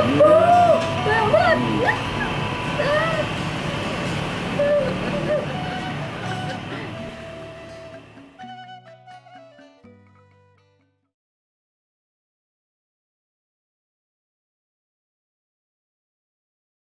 Woo!